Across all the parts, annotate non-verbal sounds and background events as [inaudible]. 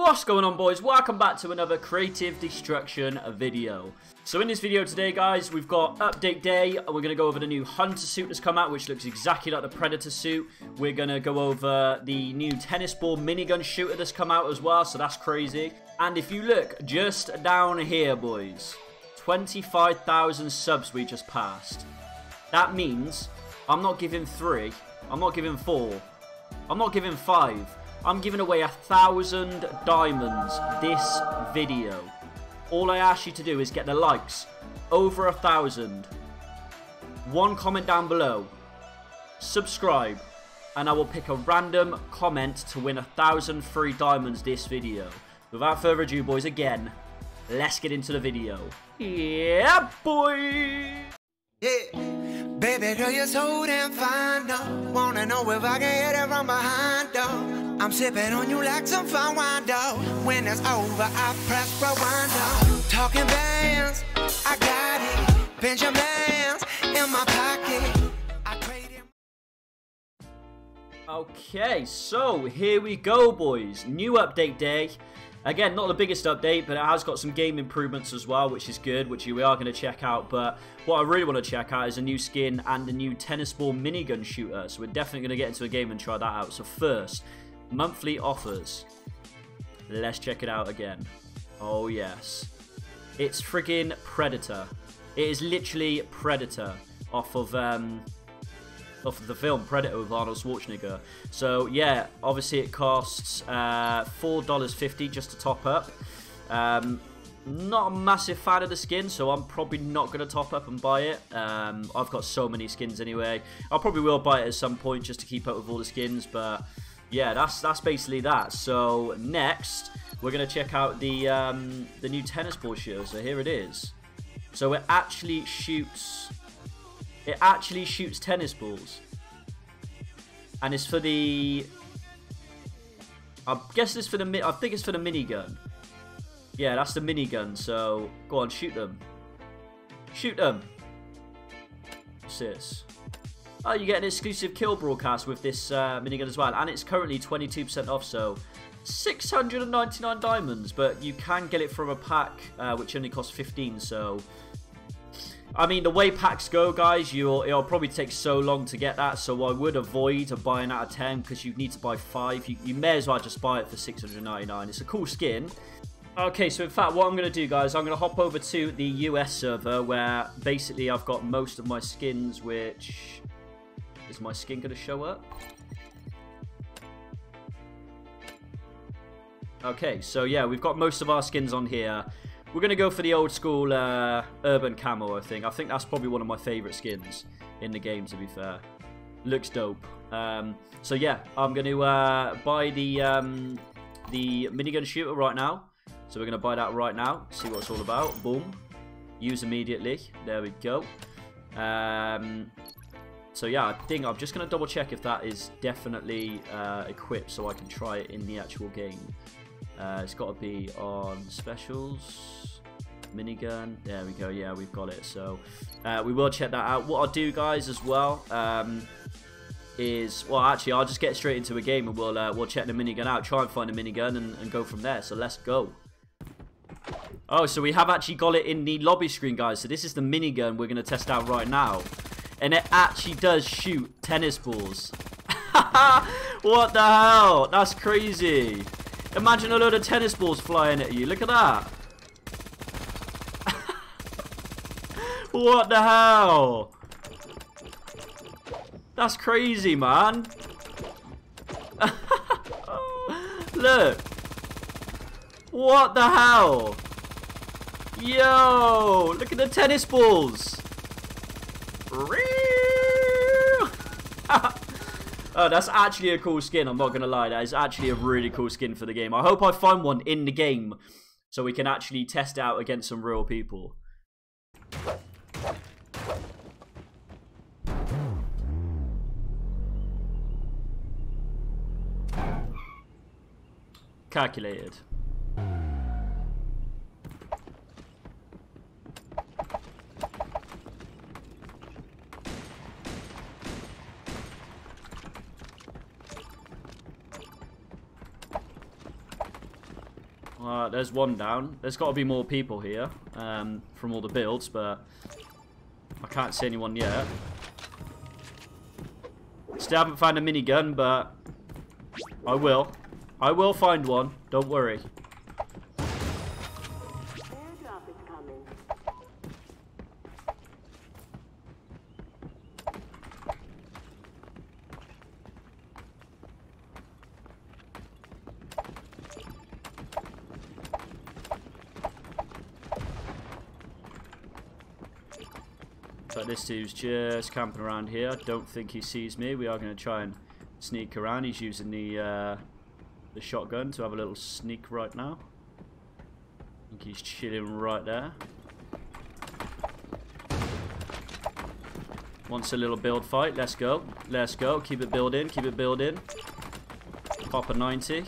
What's going on boys? Welcome back to another Creative Destruction video. So in this video today guys, we've got update day. and We're going to go over the new Hunter suit that's come out, which looks exactly like the Predator suit. We're going to go over the new tennis ball minigun shooter that's come out as well, so that's crazy. And if you look just down here boys, 25,000 subs we just passed. That means I'm not giving three, I'm not giving four, I'm not giving five. I'm giving away a thousand diamonds this video. All I ask you to do is get the likes over a thousand. One comment down below. Subscribe. And I will pick a random comment to win a thousand free diamonds this video. Without further ado, boys, again, let's get into the video. Yeah, boy! Yeah. Baby girl, you're so damn fine, though. Wanna know if I can hit it from behind, though. I'm sipping on you like some fine wine, though. When it's over, I press rewind, though. Talking bands, I got it. Benjamins in my pocket. Okay, so here we go, boys. New update day. Again, not the biggest update, but it has got some game improvements as well, which is good, which we are going to check out. But what I really want to check out is a new skin and a new tennis ball minigun shooter. So we're definitely going to get into a game and try that out. So first, monthly offers. Let's check it out again. Oh, yes. It's friggin' Predator. It is literally Predator off of... Um, of the film Predator with Arnold Schwarzenegger. So yeah, obviously it costs uh, four dollars fifty just to top up. Um, not a massive fan of the skin, so I'm probably not going to top up and buy it. Um, I've got so many skins anyway. I probably will buy it at some point just to keep up with all the skins, but yeah, that's that's basically that. So next, we're to check out the um, the new tennis ball shooter. So here it is. So it actually shoots it actually shoots tennis balls. And it's for the... I guess it's for the... I think it's for the minigun. Yeah, that's the minigun. So, go on, shoot them. Shoot them. This? Oh, you get an exclusive kill broadcast with this uh, minigun as well. And it's currently 22% off, so... 699 diamonds, but you can get it from a pack, uh, which only costs 15, so I mean, the way packs go, guys, you'll, it'll probably take so long to get that, so I would avoid buying out of 10 because you need to buy 5. You, you may as well just buy it for 699 It's a cool skin. Okay, so in fact, what I'm going to do, guys, I'm going to hop over to the US server where basically I've got most of my skins, which... Is my skin going to show up? Okay, so yeah, we've got most of our skins on here. We're going to go for the old school uh, urban camo, I think. I think that's probably one of my favourite skins in the game, to be fair. Looks dope. Um, so yeah, I'm going to uh, buy the um, the minigun shooter right now. So we're going to buy that right now, see what it's all about. Boom. Use immediately. There we go. Um, so yeah, I think I'm just going to double check if that is definitely uh, equipped so I can try it in the actual game. Uh, it's got to be on specials. Minigun. There we go. Yeah, we've got it. So uh, we will check that out. What I'll do, guys, as well, um, is well, actually, I'll just get straight into a game and we'll uh, we'll check the minigun out. Try and find a minigun and, and go from there. So let's go. Oh, so we have actually got it in the lobby screen, guys. So this is the minigun we're going to test out right now. And it actually does shoot tennis balls. [laughs] what the hell? That's crazy. Imagine a load of tennis balls flying at you. Look at that. [laughs] what the hell? That's crazy, man. [laughs] Look. What the hell? Yo, look at the tennis balls. [laughs] Oh, that's actually a cool skin. I'm not going to lie. That is actually a really cool skin for the game. I hope I find one in the game so we can actually test out against some real people. Calculated. Uh, there's one down. There's got to be more people here um, from all the builds, but I can't see anyone yet. Still haven't found a minigun, but I will. I will find one. Don't worry. This dude's just camping around here. I don't think he sees me. We are going to try and sneak around. He's using the uh, the shotgun to have a little sneak right now. I think he's chilling right there. Wants a little build fight. Let's go. Let's go. Keep it building. Keep it building. Pop a 90.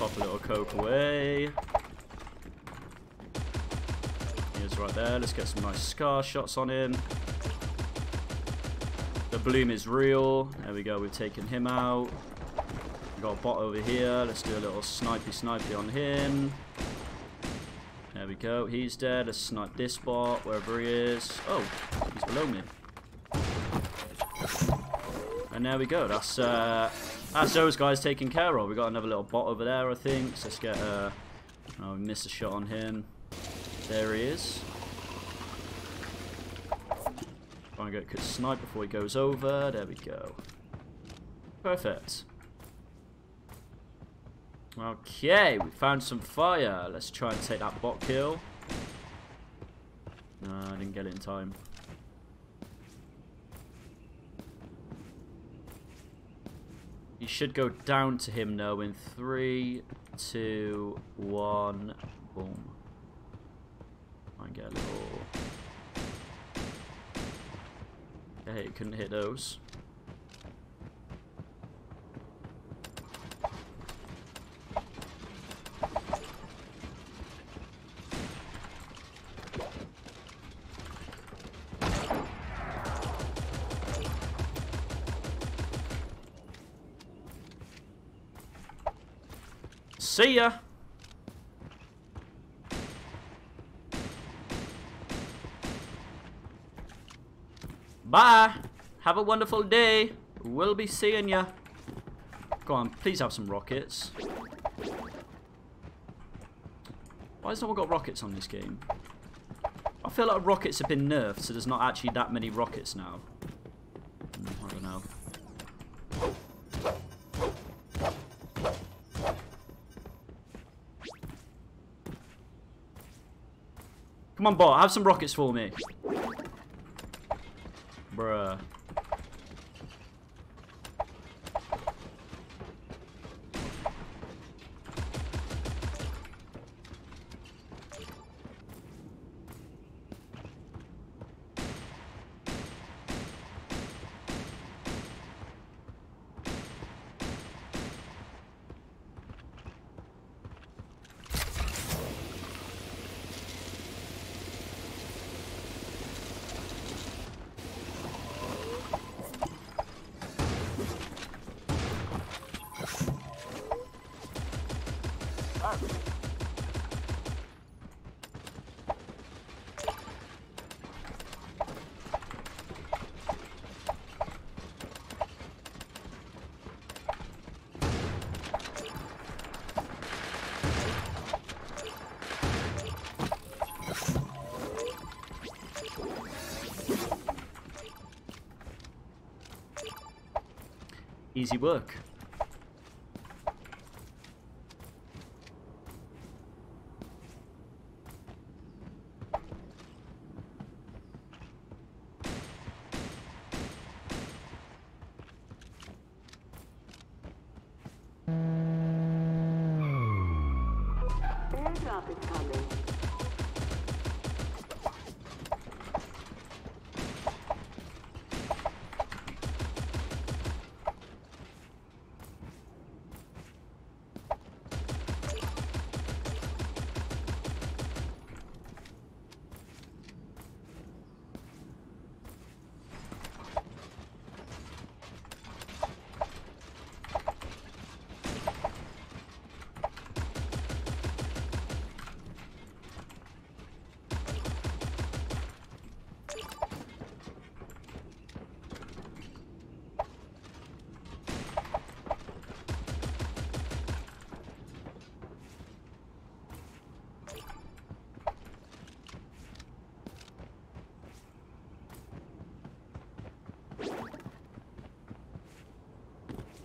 Pop a little coke away. He's right there. Let's get some nice scar shots on him. The bloom is real. There we go. We've taken him out. We've got a bot over here. Let's do a little snipey snipey on him. There we go. He's dead. Let's snipe this bot wherever he is. Oh, he's below me. And there we go. That's uh, that's those guys taken care of. We got another little bot over there, I think. Let's get uh, oh, we missed a shot on him. There he is. Try and get a good snipe before he goes over. There we go. Perfect. Okay, we found some fire. Let's try and take that bot kill. No, I didn't get it in time. You should go down to him now in three, two, one, boom. Try and get a little. Hey, couldn't hit those. See ya! Bye! Have a wonderful day! We'll be seeing ya! Go on, please have some rockets. Why has no one got rockets on this game? I feel like rockets have been nerfed, so there's not actually that many rockets now. Come on, bot, have some rockets for me. Bruh. Easy work.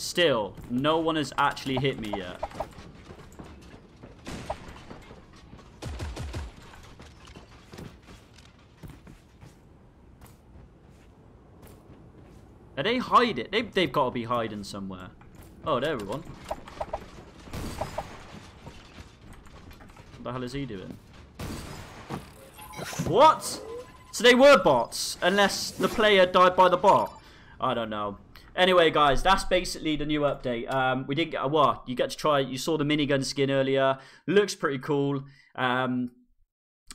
Still, no one has actually hit me yet. Are they hiding? They, they've got to be hiding somewhere. Oh, there one. What the hell is he doing? What? So they were bots, unless the player died by the bot. I don't know. Anyway, guys, that's basically the new update. Um, we did get a what? You get to try. You saw the minigun skin earlier. Looks pretty cool. Um,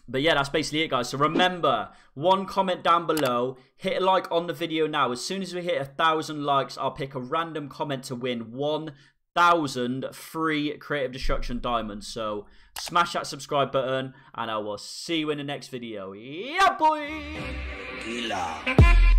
but yeah, that's basically it, guys. So remember, one comment down below. Hit a like on the video now. As soon as we hit a thousand likes, I'll pick a random comment to win one thousand free Creative Destruction diamonds. So smash that subscribe button, and I will see you in the next video. Yeah, boy. Killer.